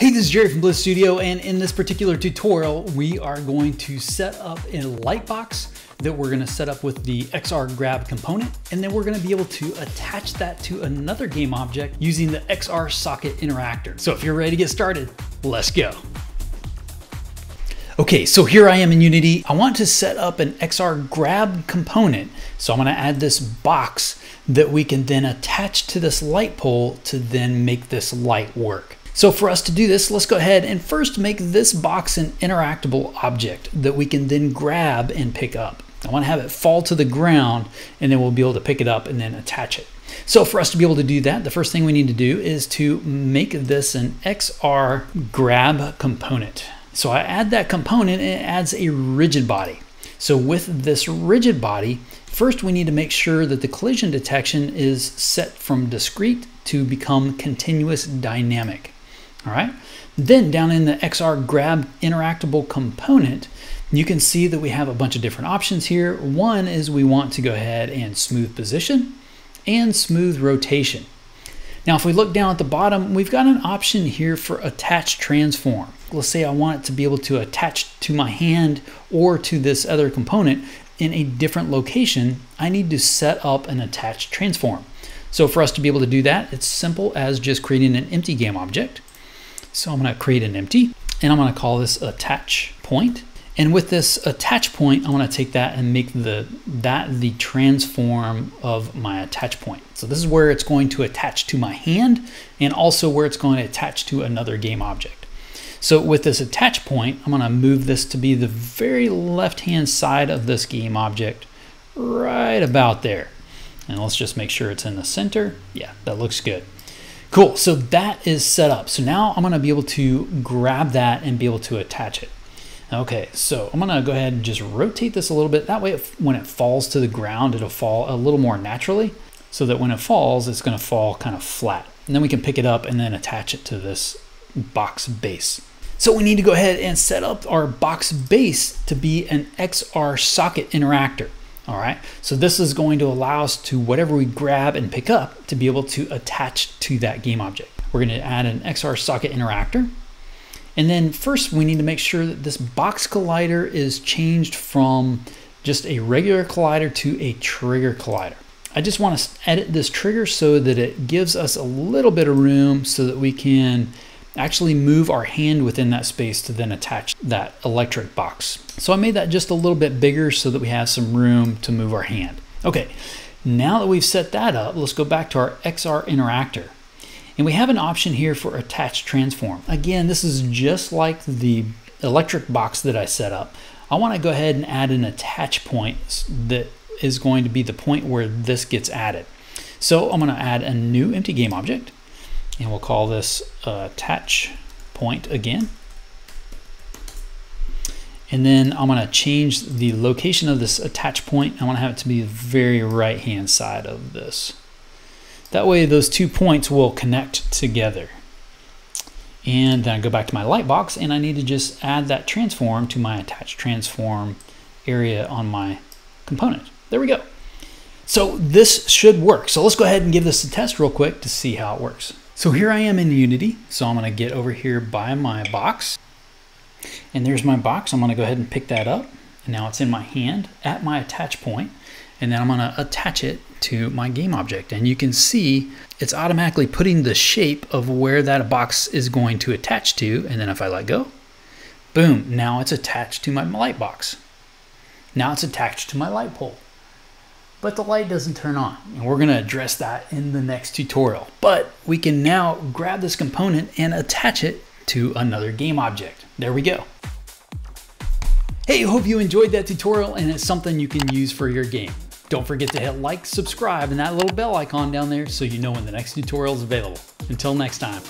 Hey, this is Jerry from Bliz Studio, and in this particular tutorial, we are going to set up a light box that we're gonna set up with the XR Grab component, and then we're gonna be able to attach that to another game object using the XR Socket Interactor. So if you're ready to get started, let's go. Okay, so here I am in Unity. I want to set up an XR Grab component. So I'm gonna add this box that we can then attach to this light pole to then make this light work. So for us to do this, let's go ahead and first make this box an interactable object that we can then grab and pick up. I want to have it fall to the ground and then we'll be able to pick it up and then attach it. So for us to be able to do that, the first thing we need to do is to make this an XR grab component. So I add that component and it adds a rigid body. So with this rigid body, first we need to make sure that the collision detection is set from discrete to become continuous dynamic. All right. Then down in the XR grab interactable component, you can see that we have a bunch of different options here. One is we want to go ahead and smooth position and smooth rotation. Now, if we look down at the bottom, we've got an option here for attach transform. Let's say I want it to be able to attach to my hand or to this other component in a different location. I need to set up an attach transform. So for us to be able to do that, it's simple as just creating an empty game object. So I'm going to create an empty and I'm going to call this attach point. And with this attach point, I want to take that and make the that the transform of my attach point. So this is where it's going to attach to my hand and also where it's going to attach to another game object. So with this attach point, I'm going to move this to be the very left-hand side of this game object right about there. And let's just make sure it's in the center. Yeah, that looks good. Cool, so that is set up. So now I'm gonna be able to grab that and be able to attach it. Okay, so I'm gonna go ahead and just rotate this a little bit. That way when it falls to the ground, it'll fall a little more naturally so that when it falls, it's gonna fall kind of flat. And then we can pick it up and then attach it to this box base. So we need to go ahead and set up our box base to be an XR socket interactor. All right, so this is going to allow us to whatever we grab and pick up to be able to attach to that game object. We're going to add an XR socket interactor. And then first we need to make sure that this box collider is changed from just a regular collider to a trigger collider. I just want to edit this trigger so that it gives us a little bit of room so that we can actually move our hand within that space to then attach that electric box. So I made that just a little bit bigger so that we have some room to move our hand. Okay, now that we've set that up, let's go back to our XR interactor. And we have an option here for attach transform. Again, this is just like the electric box that I set up. I want to go ahead and add an attach point that is going to be the point where this gets added. So I'm going to add a new empty game object and we'll call this uh, attach point again. And then I'm going to change the location of this attach point. I want to have it to be the very right hand side of this. That way those two points will connect together. And then I go back to my light box and I need to just add that transform to my attach transform area on my component. There we go. So this should work. So let's go ahead and give this a test real quick to see how it works. So here I am in Unity. So I'm gonna get over here by my box. And there's my box. I'm gonna go ahead and pick that up. And now it's in my hand at my attach point. And then I'm gonna attach it to my game object. And you can see it's automatically putting the shape of where that box is going to attach to. And then if I let go, boom, now it's attached to my light box. Now it's attached to my light pole but the light doesn't turn on. And we're gonna address that in the next tutorial. But we can now grab this component and attach it to another game object. There we go. Hey, hope you enjoyed that tutorial and it's something you can use for your game. Don't forget to hit like, subscribe, and that little bell icon down there so you know when the next tutorial is available. Until next time.